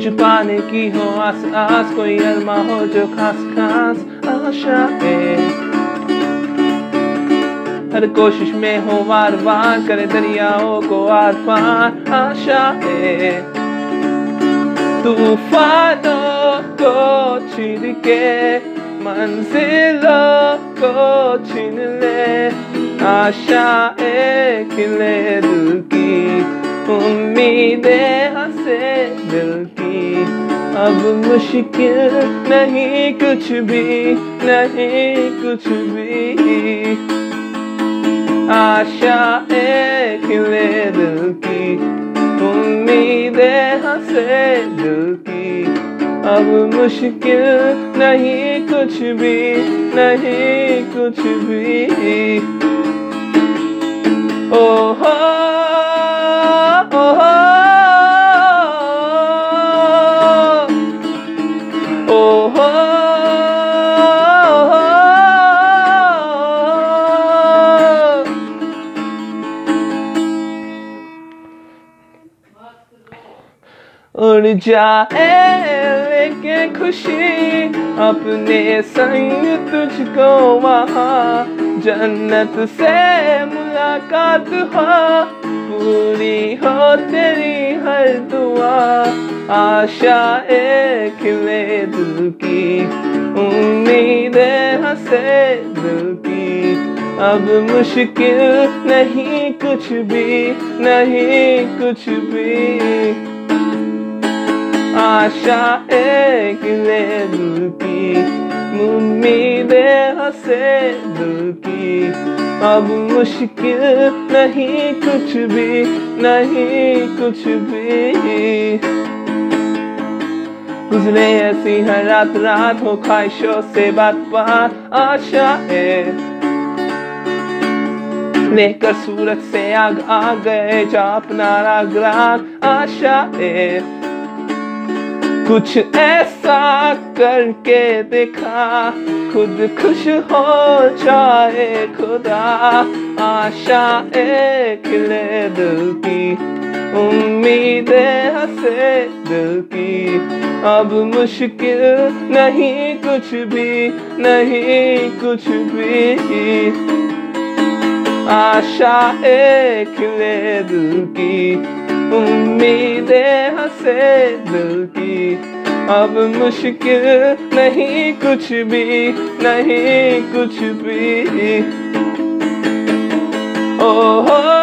कुछ पाने की हो, आस आस कोई अरमा हो जो खास खास आशाएँ हर कोशिश में हो, वार वार करे दरियाओं को आर पार आशाएँ तूफानों को छीन के, मंजिलों को छीन ले। आशा आशाएँ खिले दिल की, उम्मीदें हंसे दिल की। अब मुश्किल नहीं कुछ भी, नहीं कुछ भी। आशाएँ खिले दिल की, उम्मीदें हंसे दिल की। अब मुश्किल नहीं कुछ भी, नहीं कुछ भी। ओहो ओहो। उड़ जाए लेके खुशी अपने संग तुझको वहाँ जन्नत से मुलाकात हो। पूरी हो तेरी हर दुआ, आशा खिले दिल की, उम्मीदें हंसे दिल की। अब मुश्किल नहीं कुछ भी, नहीं कुछ भी। आशा एक ले दिल की उम्मीदें हंसे दिल की। अब मुश्किल नहीं कुछ भी, नहीं कुछ भी। गुजरे ऐसी हर रात रात हो ख्वाहिशों से बात बात आशा है। लेकर सूरज से आग आ गए जा अपना राग राग, आशा है। कुछ ऐसा करके दिखा। खुद खुश हो जाए खुदा। आशा एक खिले दिल की। उम्मीदें हंसे दिल की। अब मुश्किल नहीं कुछ भी, नहीं कुछ भी। आशा एक खिले दिल की। उम्मीदें हंसे दिल की। अब मुश्किल नहीं कुछ भी नहीं कुछ भी। ओहो।